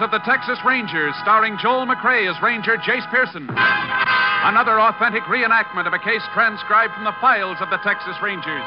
of the Texas Rangers, starring Joel McCrea as Ranger Jace Pearson. Another authentic reenactment of a case transcribed from the files of the Texas Rangers.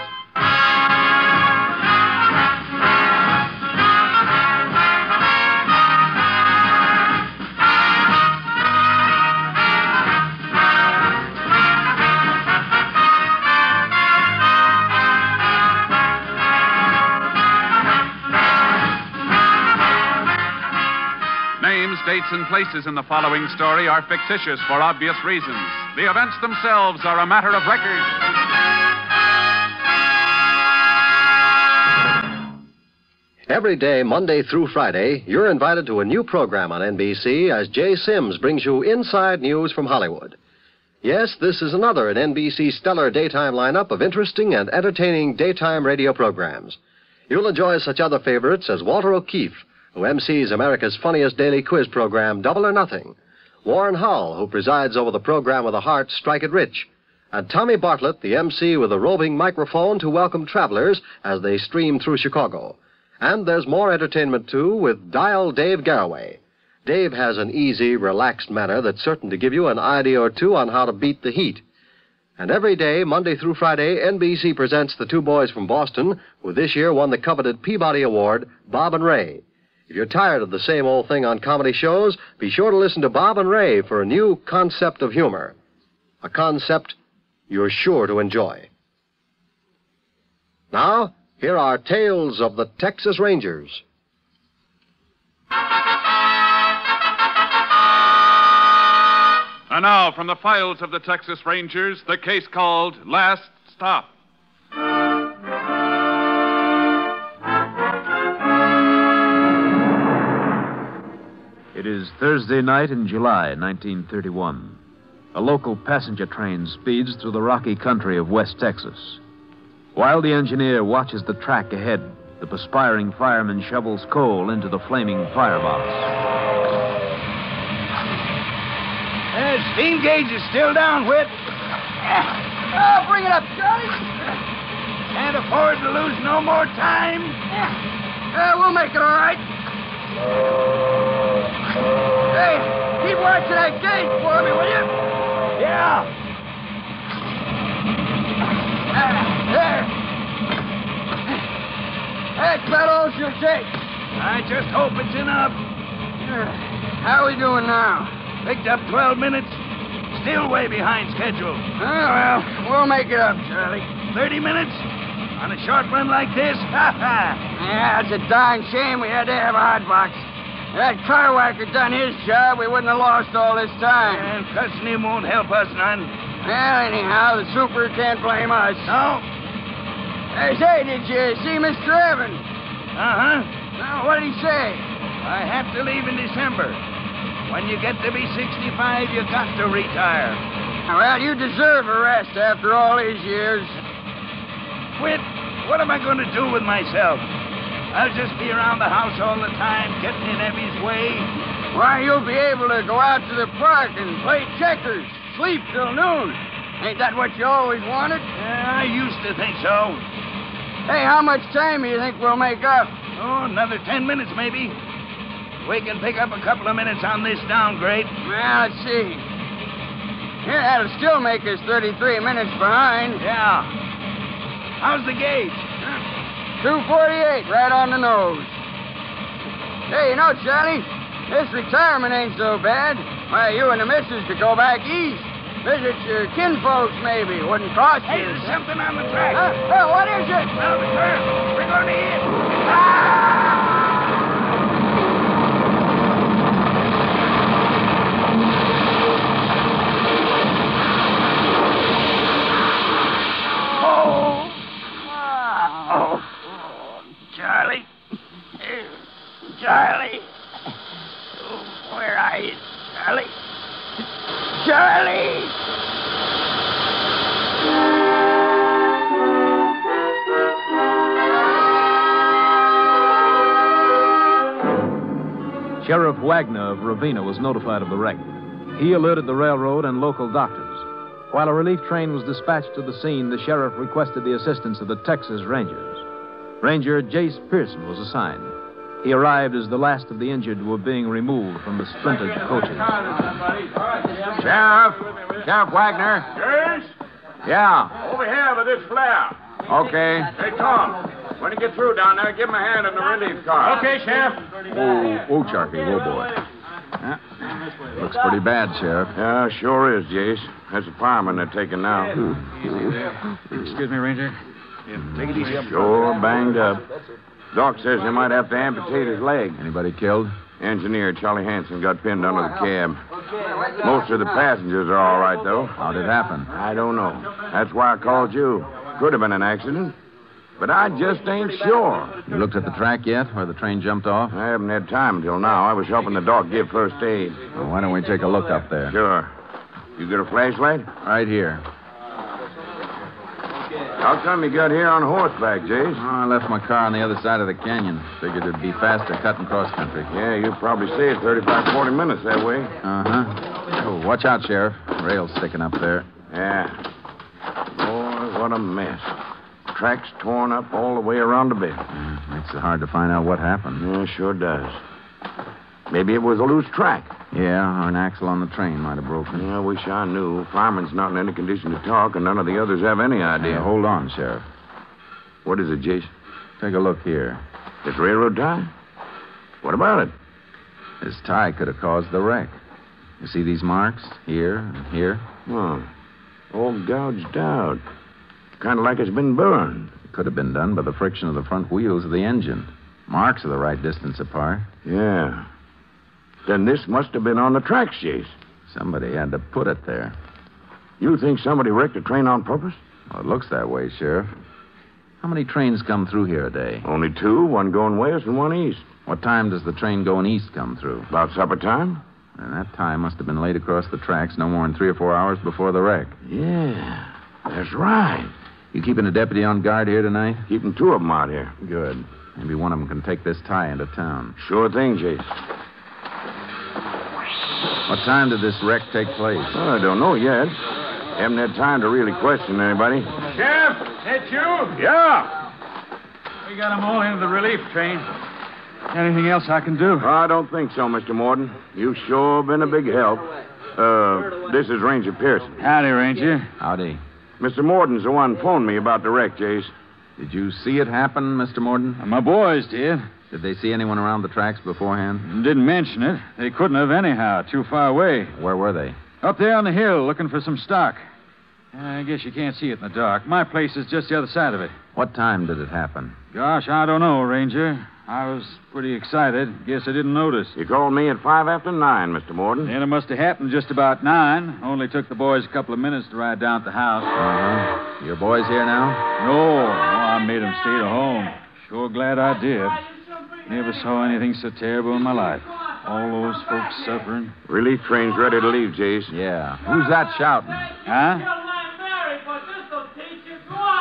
Dates, and places in the following story are fictitious for obvious reasons. The events themselves are a matter of record. Every day, Monday through Friday, you're invited to a new program on NBC as Jay Sims brings you inside news from Hollywood. Yes, this is another in NBC's stellar daytime lineup of interesting and entertaining daytime radio programs. You'll enjoy such other favorites as Walter O'Keefe, who MCs America's funniest daily quiz program, Double or Nothing, Warren Hull, who presides over the program with a heart, Strike It Rich, and Tommy Bartlett, the MC with a roving microphone to welcome travelers as they stream through Chicago. And there's more entertainment, too, with Dial Dave Garroway. Dave has an easy, relaxed manner that's certain to give you an idea or two on how to beat the heat. And every day, Monday through Friday, NBC presents the two boys from Boston who this year won the coveted Peabody Award, Bob and Ray. If you're tired of the same old thing on comedy shows, be sure to listen to Bob and Ray for a new concept of humor. A concept you're sure to enjoy. Now, here are tales of the Texas Rangers. And now, from the files of the Texas Rangers, the case called Last Stop. It is Thursday night in July 1931. A local passenger train speeds through the rocky country of West Texas. While the engineer watches the track ahead, the perspiring fireman shovels coal into the flaming firebox. Uh, steam gauge is still down, Whit. Oh, bring it up, Charlie. Can't afford to lose no more time. Uh, we'll make it all right. Hey, keep watching that gate for me, will you? Yeah. Ah, there. About all she'll. I just hope it's enough. How are we doing now? Picked up 12 minutes. Still way behind schedule. Oh, well, we'll make it up, Charlie. 30 minutes? On a short run like this? Ha ha! Yeah, it's a darn shame we had to have a hot box. If that car whacker done his job, we wouldn't have lost all this time. And cussing him won't help us none. Well, anyhow, the super can't blame us. No? Hey, say, did you see Mr. Evans? Uh-huh. Well, what did he say? I have to leave in December. When you get to be 65, you got to retire. Well, you deserve a rest after all these years. Quit. What am I going to do with myself? I'll just be around the house all the time, getting in Evie's way. Why, you'll be able to go out to the park and play checkers, sleep till noon. Ain't that what you always wanted? Uh, I used to think so. Hey, how much time do you think we'll make up? Oh, another ten minutes, maybe. We can pick up a couple of minutes on this downgrade. Well, let's see. Yeah, that'll still make us 33 minutes behind. Yeah. How's the gauge? 248, right on the nose. Hey, you know, Charlie, this retirement ain't so bad. Why, you and the missus could go back east. Visit your kinfolks, maybe. Wouldn't cost Hey, you. there's something on the track. Huh? Well, what is it? Well, the curve. We're going to hit. Ah! Oh. Oh. Charlie. Charlie. Where are you, Charlie? Charlie! Sheriff Wagner of Ravenna was notified of the wreck. He alerted the railroad and local doctors. While a relief train was dispatched to the scene, the sheriff requested the assistance of the Texas Rangers. Ranger Jace Pearson was assigned. He arrived as the last of the injured were being removed from the splintered coaches. Sheriff! Sheriff Wagner? Yes? Yeah. Over here with this flare. Okay. Hey, Tom. When you get through down there, give him a hand in the relief car. Okay, Sheriff. Oh, oh, Sharky, oh, boy. Looks pretty bad, Sheriff. Yeah, sure is, Jace. That's the fireman they're taking now. Excuse me, Ranger. Yeah, Take it easy. Sure banged up. Doc says they might have to amputate his leg. Anybody killed? Engineer Charlie Hanson got pinned under the oh, cab. Most of the passengers are all right, though. How did it happen? I don't know. That's why I called you. Could have been an accident. But I just ain't sure. You looked at the track yet, where the train jumped off? I haven't had time until now. I was helping the doc give first aid. Well, why don't we take a look up there? Sure. You got a flashlight? Right here. How come you got here on horseback, Jace? Oh, I left my car on the other side of the canyon. Figured it'd be faster cutting cross country. Yeah, you probably saved 35, 40 minutes that way. Uh huh. Oh, watch out, Sheriff. Rail's sticking up there. Yeah. Boy, what a mess. Tracks torn up all the way around the bend. Yeah, makes it hard to find out what happened. Yeah, sure does. Maybe it was a loose track. Yeah, or an axle on the train might have broken. Yeah, I wish I knew. Fireman's not in any condition to talk, and none of the others have any idea. Hold on, Sheriff. What is it, Jason? Take a look here. This railroad tie? What about it? This tie could have caused the wreck. You see these marks? Here and here? Oh. All gouged out. Kind of like it's been burned. It could have been done by the friction of the front wheels of the engine. Marks are the right distance apart. Yeah. Then this must have been on the tracks, Jace. Somebody had to put it there. You think somebody wrecked a train on purpose? Well, it looks that way, Sheriff. How many trains come through here a day? Only two, one going west and one east. What time does the train going east come through? About supper time? And that time must have been laid across the tracks no more than three or four hours before the wreck. Yeah, that's right. You keeping a deputy on guard here tonight? Keeping two of them out here. Good. Maybe one of them can take this tie into town. Sure thing, Jace. What time did this wreck take place? Well, I don't know yet. Haven't had time to really question anybody. Sheriff, that you? Yeah. We got them all into the relief train. Anything else I can do? I don't think so, Mr. Morton. You've sure been a big help. Uh, this is Ranger Pearson. Howdy, Ranger. Howdy. Mr. Morton's the one phoned me about the wreck, Jace. Did you see it happen, Mr. Morton? My boys did. Did they see anyone around the tracks beforehand? Didn't mention it. They couldn't have anyhow. Too far away. Where were they? Up there on the hill looking for some stock. I guess you can't see it in the dark. My place is just the other side of it. What time did it happen? Gosh, I don't know, Ranger. I was pretty excited. Guess I didn't notice. You called me at five after nine, Mr. Morton. And it must have happened just about nine. Only took the boys a couple of minutes to ride down to the house. Uh-huh. Your boys here now? No, no, I made them stay at home. Sure glad I did. Never saw anything so terrible in my life. All those folks suffering. Relief train's ready to leave, Jace. Yeah. Who's that shouting? Huh?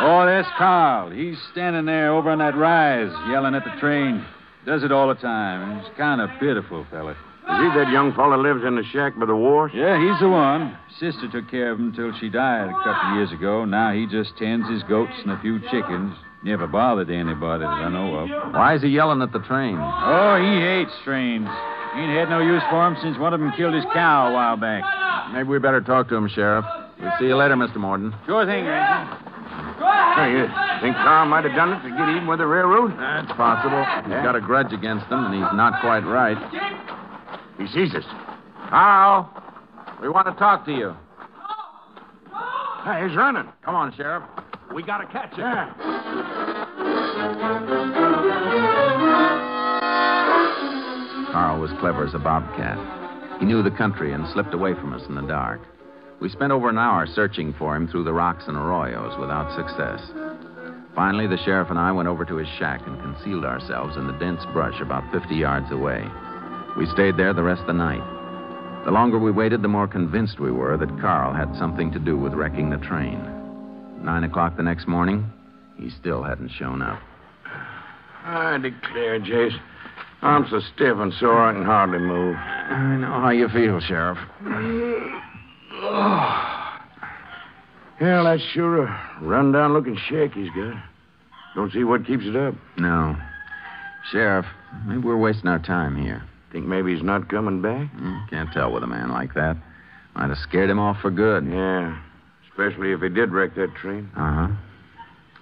Oh, that's Carl. He's standing there over on that rise, yelling at the train. Does it all the time. He's kind of pitiful, fella. Is he that young fellow lives in the shack by the wharf? Yeah, he's the one. Sister took care of him till she died a couple of years ago. Now he just tends his goats and a few chickens. Never bothered anybody that I know of. Why is he yelling at the train? Oh, he hates trains. Ain't had no use for him since one of them killed his cow a while back. Maybe we better talk to him, Sheriff. We'll see you later, Mr. Morton. Sure thing, Ranger. Hey, you think Carl might have done it to get even with the railroad? That's possible. He's got a grudge against them, and he's not quite right. He sees us. Carl, we want to talk to you. Hey, he's running. Come on, Sheriff. We gotta catch him. Carl was clever as a bobcat. He knew the country and slipped away from us in the dark. We spent over an hour searching for him through the rocks and arroyos without success. Finally, the sheriff and I went over to his shack and concealed ourselves in the dense brush about 50 yards away. We stayed there the rest of the night. The longer we waited, the more convinced we were that Carl had something to do with wrecking the train. Nine o'clock the next morning, he still hadn't shown up. I declare, Jace, I'm so stiff and sore I can hardly move. I know how you feel, Sheriff. Yeah, that's sure a rundown looking shack he's got. Don't see what keeps it up. No. Sheriff, maybe we're wasting our time here. Think maybe he's not coming back? Hmm, Can't tell with a man like that. Might have scared him off for good. Yeah. Especially if he did wreck that train. Uh huh.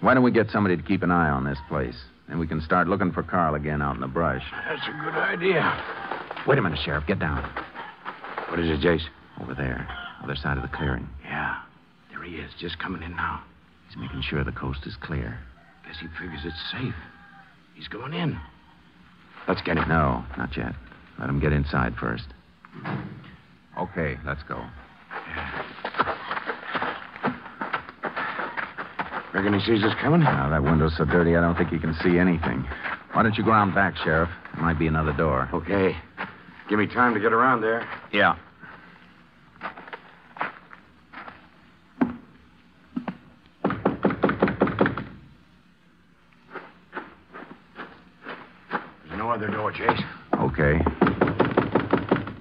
Why don't we get somebody to keep an eye on this place? Then we can start looking for Carl again out in the brush. That's a good idea. Wait a minute, Sheriff. Get down. What is it, Jace? Over there, other side of the clearing. Yeah. There he is, just coming in now. He's making sure the coast is clear. Guess he figures it's safe. He's going in. Let's get him. No, not yet. Let him get inside first. Okay, let's go. Reckon he sees us coming? Now, that window's so dirty, I don't think he can see anything. Why don't you go around back, Sheriff? There might be another door. Okay. Give me time to get around there. Yeah. There's no other door, Jace. Okay.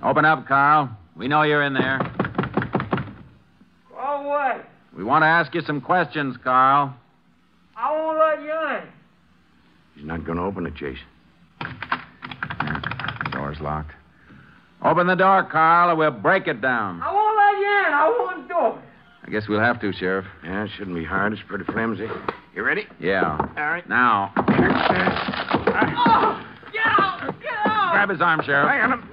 Open up, Carl. We know you're in there. Oh, what? We want to ask you some questions, Carl. I won't let you in. He's not going to open it, Jace. Door's locked. Open the door, Carl, or we'll break it down. I won't let you in. I won't do it. I guess we'll have to, Sheriff. Yeah, it shouldn't be hard. It's pretty flimsy. You ready? Yeah. All right. Now, Oh, get out! Get out! grab his arm, Sheriff. Hang on.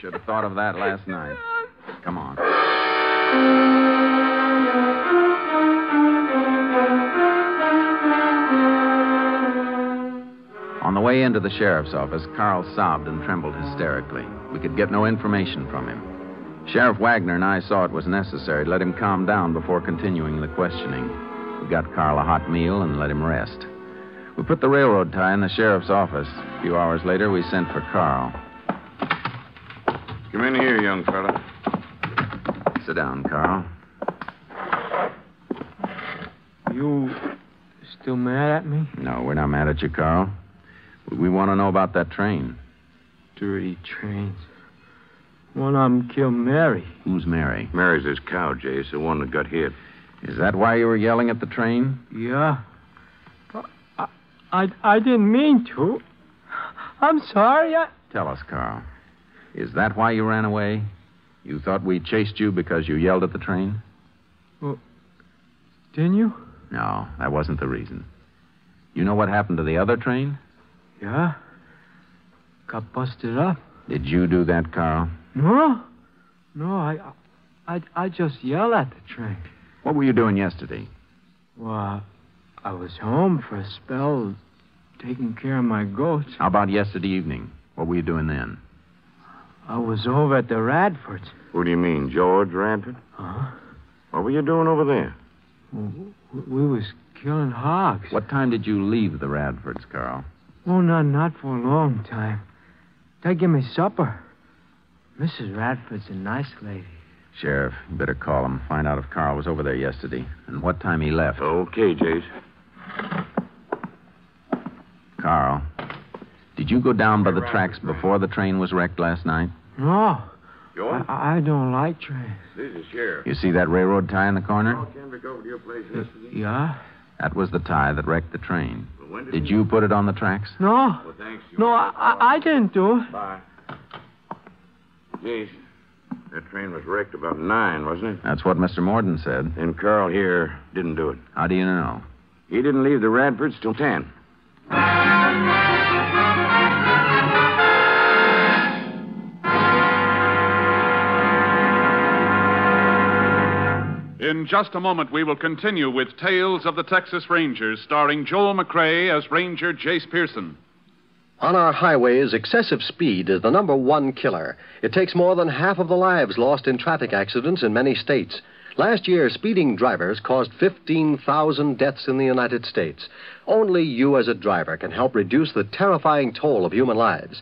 Should have thought of that last night. Come on. On the way into the sheriff's office, Carl sobbed and trembled hysterically. We could get no information from him. Sheriff Wagner and I saw it was necessary to let him calm down before continuing the questioning. We got Carl a hot meal and let him rest. We put the railroad tie in the sheriff's office. A few hours later, we sent for Carl. Come in here, young fella. Sit down, Carl. You still mad at me? No, we're not mad at you, Carl. We, we want to know about that train. Dirty trains. One of them killed Mary. Who's Mary? Mary's his cow, Jace, the one that got hit. Is that why you were yelling at the train? Yeah. I, I, I didn't mean to. I'm sorry. I... Tell us, Carl. Is that why you ran away? You thought we chased you because you yelled at the train? Well, didn't you? No, that wasn't the reason. You know what happened to the other train? Yeah. Got busted up. Did you do that, Carl? No. No, I, I, I just yelled at the train. What were you doing yesterday? Well, I was home for a spell, taking care of my goats. How about yesterday evening? What were you doing then? I was over at the Radfords. Who do you mean, George Radford? Huh? What were you doing over there? We was killing hogs. What time did you leave the Radfords, Carl? Oh, not not for a long time. They give me supper. Mrs. Radford's a nice lady. Sheriff, you better call him. Find out if Carl was over there yesterday and what time he left. Okay, Jace. Carl, did you go down by the tracks before the train was wrecked last night? No, Go. I, I don't like trains. This is Sheriff. You see that railroad tie in the corner? Can't we go over to your place yesterday? Yeah? That was the tie that wrecked the train. Well, when Did you put it on the tracks? No, Well, thanks. You no, I, I, I didn't do it. Bye. Jace, that train was wrecked about nine, wasn't it? That's what Mr. Morden said. And Carl here didn't do it. How do you know? He didn't leave the Radfords till ten. In just a moment, we will continue with Tales of the Texas Rangers, starring Joel McCrea as Ranger Jace Pearson. On our highways, excessive speed is the number one killer. It takes more than half of the lives lost in traffic accidents in many states. Last year, speeding drivers caused 15,000 deaths in the United States. Only you as a driver can help reduce the terrifying toll of human lives.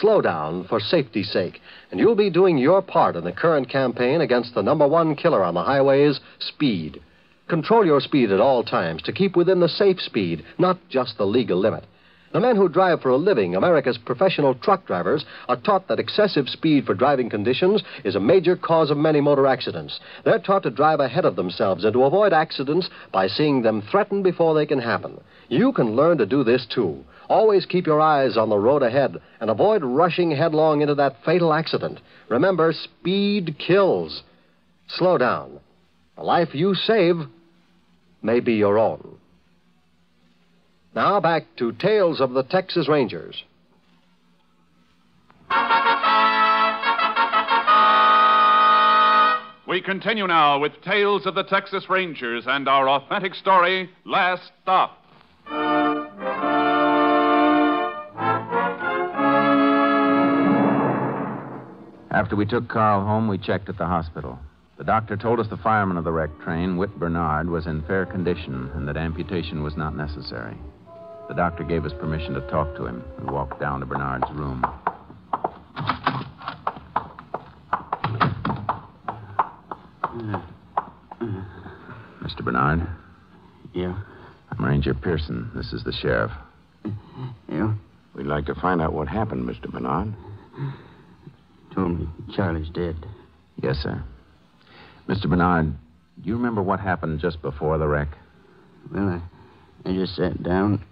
Slow down for safety's sake, and you'll be doing your part in the current campaign against the number one killer on the highways, speed. Control your speed at all times to keep within the safe speed, not just the legal limit. The men who drive for a living, America's professional truck drivers, are taught that excessive speed for driving conditions is a major cause of many motor accidents. They're taught to drive ahead of themselves and to avoid accidents by seeing them threatened before they can happen. You can learn to do this too. Always keep your eyes on the road ahead and avoid rushing headlong into that fatal accident. Remember, speed kills. Slow down. The life you save may be your own. Now back to Tales of the Texas Rangers. We continue now with Tales of the Texas Rangers and our authentic story, Last Stop. After we took Carl home, we checked at the hospital. The doctor told us the fireman of the wrecked train, Whit Bernard, was in fair condition and that amputation was not necessary. The doctor gave us permission to talk to him. We walked down to Bernard's room. Mr. Bernard? Yeah. I'm Ranger Pearson. This is the sheriff. Yeah? We'd like to find out what happened, Mr. Bernard. Told me Charlie's dead. Yes, sir. Mr. Bernard, do you remember what happened just before the wreck? Well, I, I just sat down.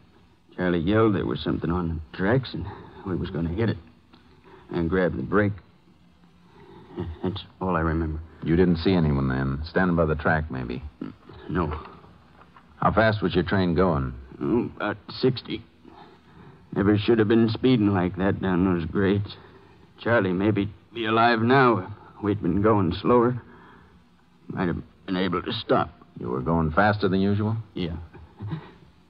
Charlie yelled there was something on the tracks, and we was going to hit it. I grabbed the brake. That's all I remember. You didn't see anyone then, standing by the track, maybe. No. How fast was your train going? Oh, about 60. Never should have been speeding like that down those grades. Charlie maybe be alive now if we'd been going slower. Might have been able to stop. You were going faster than usual? Yeah.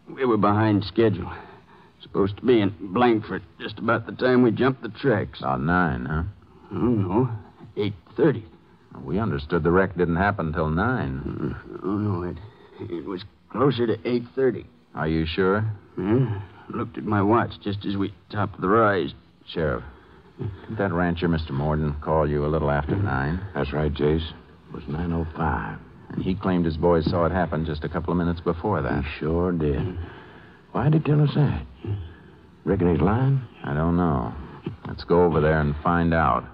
We were behind schedule. Supposed to be in Blankford just about the time we jumped the tracks. About nine, huh? Oh, no. 8.30. We understood the wreck didn't happen until nine. Mm-hmm. Oh, no. It, it was closer to 8.30. Are you sure? Yeah. Looked at my watch just as we topped the rise. Sheriff, that rancher, Mr. Morden, call you a little after nine? That's right, Jace. It was 9.05. And he claimed his boys saw it happen just a couple of minutes before that. He sure did. Why'd he tell us that? Reckon he's lying? I don't know. Let's go over there and find out.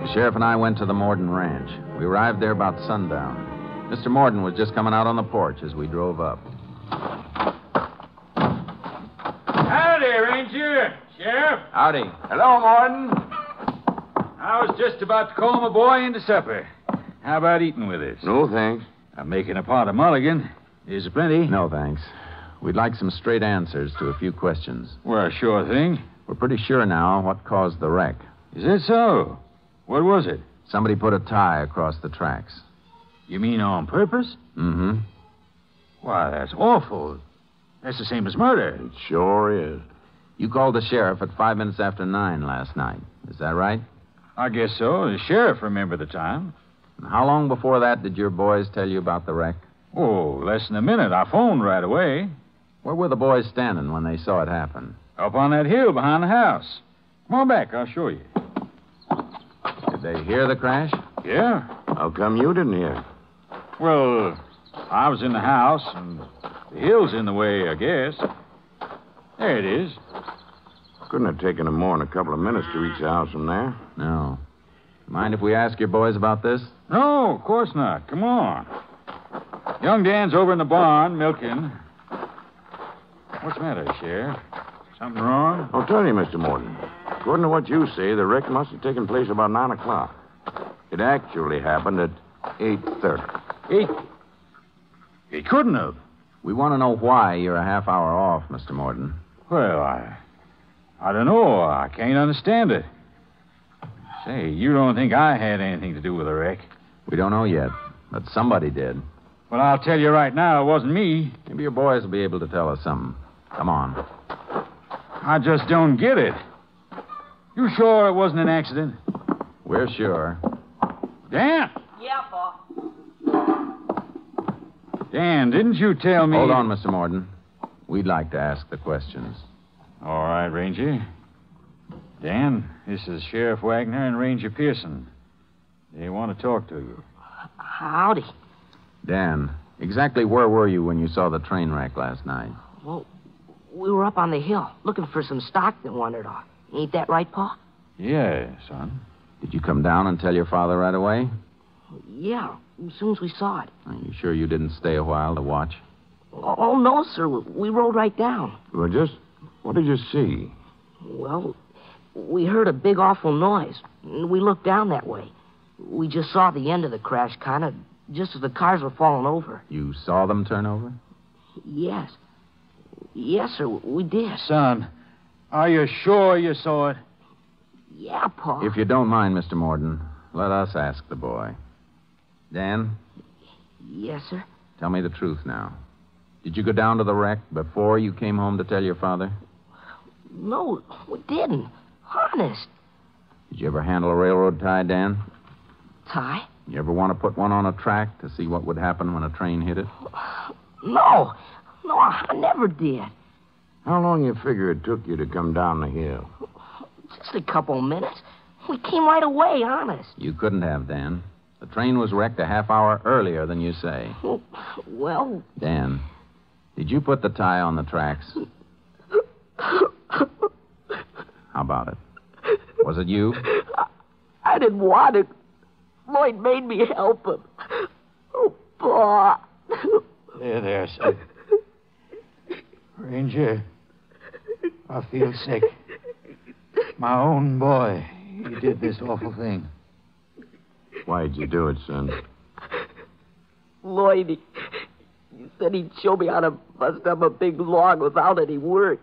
The sheriff and I went to the Morden Ranch. We arrived there about sundown. Mr. Morden was just coming out on the porch as we drove up. Howdy, Ranger. Sheriff. Howdy. Hello, Morton. I was just about to call my boy into supper. How about eating with us? No, thanks. I'm making a pot of mulligan. Is plenty? No, thanks. We'd like some straight answers to a few questions. Well, sure thing. We're pretty sure now what caused the wreck. Is it so? What was it? Somebody put a tie across the tracks. You mean on purpose? Mm-hmm. Why, that's awful. That's the same as murder. It sure is. You called the sheriff at five minutes after nine last night. Is that right? I guess so. The sheriff remembered the time. And how long before that did your boys tell you about the wreck? Oh, less than a minute. I phoned right away. Where were the boys standing when they saw it happen? Up on that hill behind the house. Come on back. I'll show you. Did they hear the crash? Yeah? How come you didn't hear? Well, I was in the house, and the hill's in the way, I guess. There it is. Couldn't have taken them more than a couple of minutes to reach the house from there. No. Mind if we ask your boys about this? No, of course not. Come on. Young Dan's over in the barn milking. What's the matter, Sheriff? Something wrong? I'll tell you, Mr. Morton. According to what you say, the wreck must have taken place about 9 o'clock. It actually happened at 8.30. He. He couldn't have. We want to know why you're a half hour off, Mr. Morton. Well, I. I don't know. I can't understand it. Say, you don't think I had anything to do with the wreck? We don't know yet, but somebody did. Well, I'll tell you right now, it wasn't me. Maybe your boys will be able to tell us something. Come on. I just don't get it. You sure it wasn't an accident? We're sure. Dan! Dan, didn't you tell me. Hold on, Mr. Morton. We'd like to ask the questions. All right, Ranger. Dan, this is Sheriff Wagner and Ranger Pearson. They want to talk to you. Howdy. Dan, exactly where were you when you saw the train wreck last night? Well, we were up on the hill looking for some stock that wandered off. Ain't that right, Pa? Yeah, son. Did you come down and tell your father right away? Yeah, as soon as we saw it. Are you sure you didn't stay a while to watch? Oh, oh no, sir. We rode right down. Well, just what did you see? Well, we heard a big, awful noise. We looked down that way. We just saw the end of the crash, kind of, just as the cars were falling over. You saw them turn over? Yes. Yes, sir, we did. Son, are you sure you saw it? Yeah, Pa. If you don't mind, Mr. Morden, let us ask the boy. Dan, Yes, sir. tell me the truth now. Did you go down to the wreck before you came home to tell your father? No, we didn't. Honest. Did you ever handle a railroad tie, Dan? Tie? You ever want to put one on a track to see what would happen when a train hit it? No. No, I never did. How long you figure it took you to come down the hill? Just a couple minutes. We came right away, honest. You couldn't have, Dan. The train was wrecked a half hour earlier than you say. Oh, well, Dan, did you put the tie on the tracks? How about it? Was it you? I didn't want it. Lloyd made me help him. Oh, Pa. There, there, son. Ranger, I feel sick. My own boy, he did this awful thing. Why'd you do it, son? Lloyd, he, he said he'd show me how to bust up a big log without any work.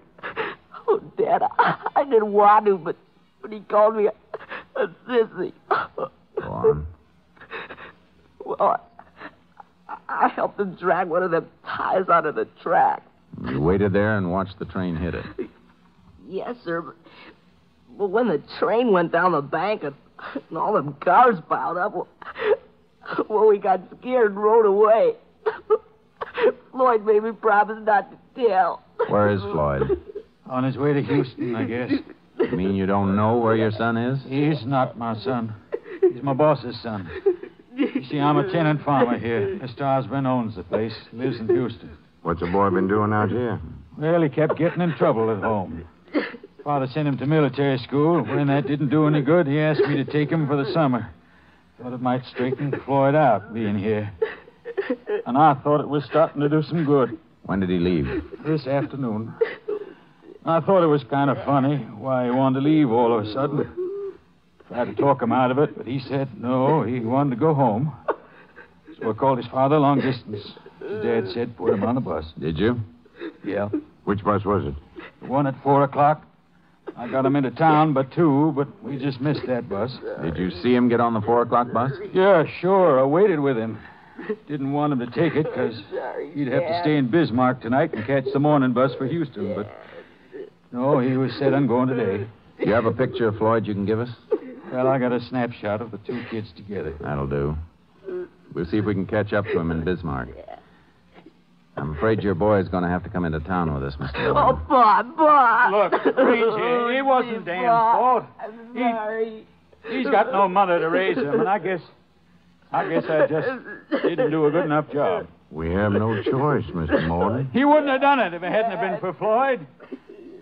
Oh, Dad, I, I didn't want to, but, but he called me a, a sissy. Go on. Well, I, I helped him drag one of them ties out of the track. You waited there and watched the train hit it. Yes, sir. But, but when the train went down the bank and, and all them cars piled up, well, well, we got scared and rode away. Floyd made me promise not to tell. Where is Floyd? On his way to Houston, I guess. You mean you don't know where your son is? He's not my son. He's my boss's son. You see, I'm a tenant farmer here. Mr. Osborne owns the place, lives in Houston. What's the boy been doing out here? Well, he kept getting in trouble at home. Father sent him to military school. When that didn't do any good, he asked me to take him for the summer. Thought it might straighten Floyd out, being here. And I thought it was starting to do some good When did he leave? this afternoon. I thought it was kind of funny why he wanted to leave all of a sudden. Tried to talk him out of it, but he said no, he wanted to go home. So I called his father long distance. His dad said put him on the bus. Did you? Yeah. Which bus was it? The one at four o'clock. I got him into town but two, but we just missed that bus. Did you see him get on the four o'clock bus? Yeah, sure. I waited with him. Didn't want him to take it because he'd have to stay in Bismarck tonight and catch the morning bus for Houston. But no, he was set on going today. Do you have a picture of Floyd you can give us? Well, I got a snapshot of the two kids together. That'll do. We'll see if we can catch up to him in Bismarck. I'm afraid your boy is going to have to come into town with us, Mr. Oh, Morden. Bob, Bob. Look, Ranger, it oh, wasn't Dan's fault. I'm He- sorry. He's got no mother to raise him, and I guess, I guess I just didn't do a good enough job. We have no choice, Mr. Morton. He wouldn't have done it if it hadn't have been for Floyd.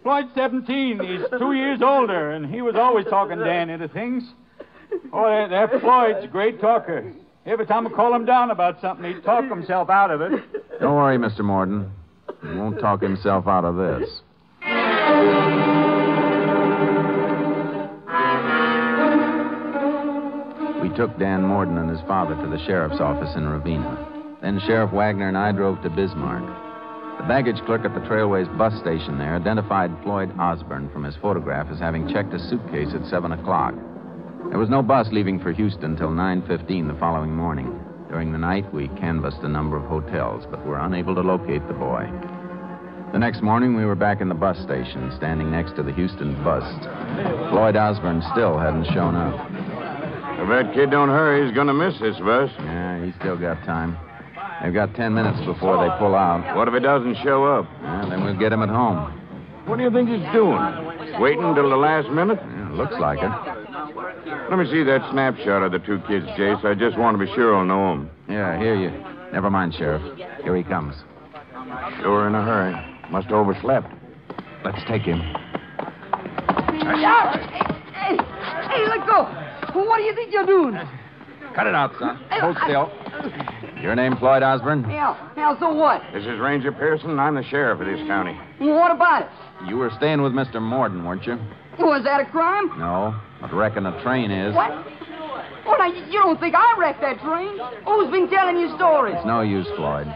Floyd's 17. He's two years older, and he was always talking Dan into things. Oh, that, that Floyd's a great talker. Every time I call him down about something, he'd talk himself out of it. Don't worry, Mr. Morden. He won't talk himself out of this. We took Dan Morden and his father to the sheriff's office in Ravenna. Then Sheriff Wagner and I drove to Bismarck. The baggage clerk at the Trailways bus station there identified Floyd Osborne from his photograph as having checked a suitcase at 7 o'clock. There was no bus leaving for Houston till 9.15 the following morning. During the night, we canvassed a number of hotels, but were unable to locate the boy. The next morning, we were back in the bus station, standing next to the Houston bus. Floyd Osborne still hadn't shown up. If that kid don't hurry, he's gonna miss this bus. Yeah, he's still got time. They've got ten minutes before they pull out. What if he doesn't show up? Yeah, then we'll get him at home. What do you think he's doing? Waiting till the last minute? Yeah, looks like it. Let me see that snapshot of the two kids, Jace. I just want to be sure I'll know them. Yeah, I hear you. Never mind, Sheriff. Here he comes. Sure in a hurry. Must have overslept. Let's take him. Yeah. Hey, hey, hey, let go. What do you think you're doing? Cut it out, son. Hold still. Your name, Floyd Osborne? Yeah, yeah, so what? This is Ranger Pearson, and I'm the sheriff of this county. What about it? You were staying with Mr. Morden, weren't you? Was that a crime? No, but reckon a train is. What? Well, now, you don't think I wrecked that train? Who's been telling you stories? It's no use, Floyd.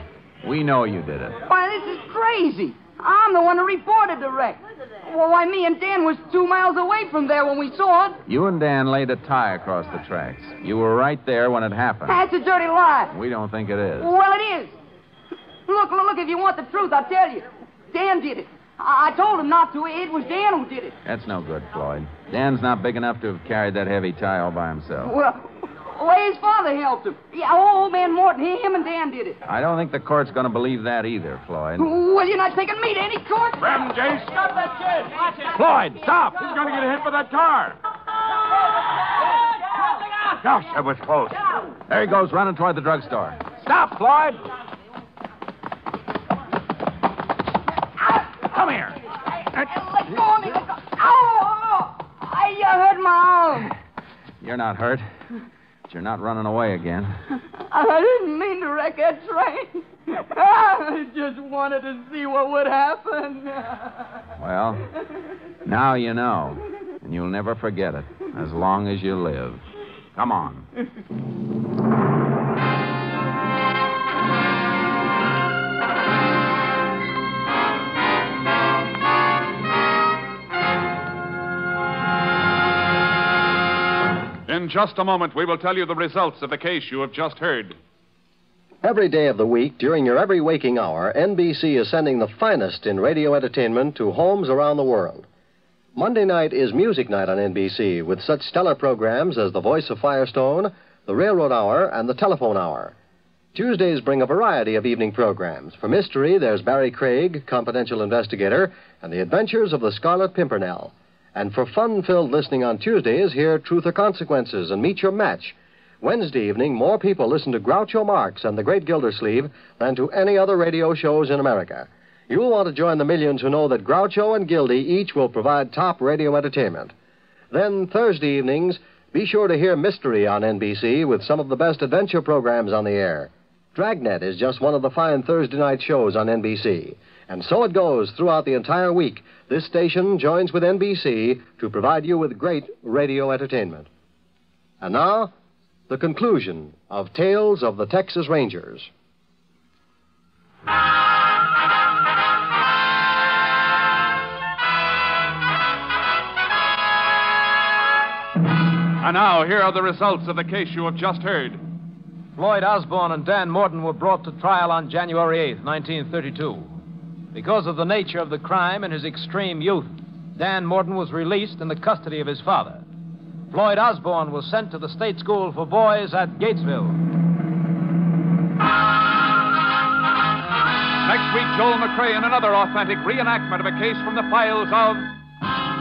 We know you did it. Why, this is crazy. I'm the one who reported the wreck. Well, why, me and Dan was two miles away from there when we saw it. You and Dan laid a tie across the tracks. You were right there when it happened. That's a dirty lie. We don't think it is. Well, it is. Look, look, look, if you want the truth, I'll tell you. Dan did it. I, I told him not to. It was Dan who did it. That's no good, Floyd. Dan's not big enough to have carried that heavy tie all by himself. Well, well, his father helped him. Yeah, old man Morton, he, him and Dan did it. I don't think the court's going to believe that either, Floyd. Well, you're not taking me to any court. Grab him, Jace. Stop that kid. Watch it. Floyd, stop! He's going to get hit by that car. Gosh, that was close. There he goes, running toward the drugstore. Stop, Floyd! Come here. Let go of me. Let go. Ow! ow. I hurt my arm. You're not hurt. But you're not running away again. I didn't mean to wreck that train. I just wanted to see what would happen. Well, now you know. And you'll never forget it as long as you live. Come on. In just a moment, we will tell you the results of the case you have just heard. Every day of the week, during your every waking hour, NBC is sending the finest in radio entertainment to homes around the world. Monday night is Music Night on NBC with such stellar programs as The Voice of Firestone, The Railroad Hour, and The Telephone Hour. Tuesdays bring a variety of evening programs. For mystery, there's Barry Craig, confidential investigator, and The Adventures of the Scarlet Pimpernel. And for fun filled listening on Tuesdays, hear Truth or Consequences and Meet Your Match. Wednesday evening, more people listen to Groucho Marx and the Great Gildersleeve than to any other radio shows in America. You'll want to join the millions who know that Groucho and Gildy each will provide top radio entertainment. Then, Thursday evenings, be sure to hear Mystery on NBC with some of the best adventure programs on the air. Dragnet is just one of the fine Thursday night shows on NBC. And so it goes throughout the entire week. This station joins with NBC to provide you with great radio entertainment. And now, the conclusion of Tales of the Texas Rangers. And now, here are the results of the case you have just heard. Floyd Osborne and Dan Morton were brought to trial on January 8th, 1932. Because of the nature of the crime and his extreme youth, Dan Morton was released in the custody of his father. Floyd Osborne was sent to the state school for boys at Gatesville. Next week, Joel McCrea in another authentic reenactment of a case from the files of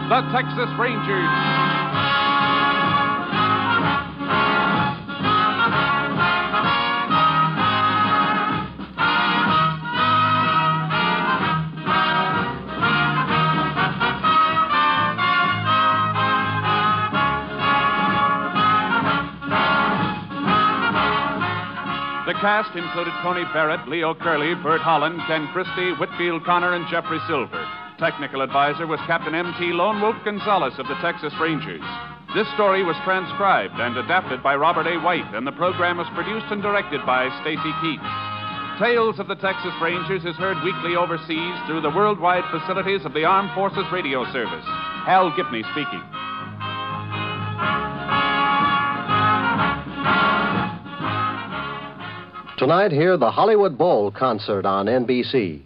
the Texas Rangers. Cast included Tony Barrett, Leo Cleary, Bert Holland, Ken Christy, Whitfield Connor, and Jeffrey Silver. Technical advisor was Captain M.T. Lone Wolf Gonzaullas of the Texas Rangers. This story was transcribed and adapted by Robert A. White, and the program was produced and directed by Stacy Keach. Tales of the Texas Rangers is heard weekly overseas through the worldwide facilities of the Armed Forces Radio Service. Hal Gibney speaking. Tonight, hear the Hollywood Bowl concert on NBC.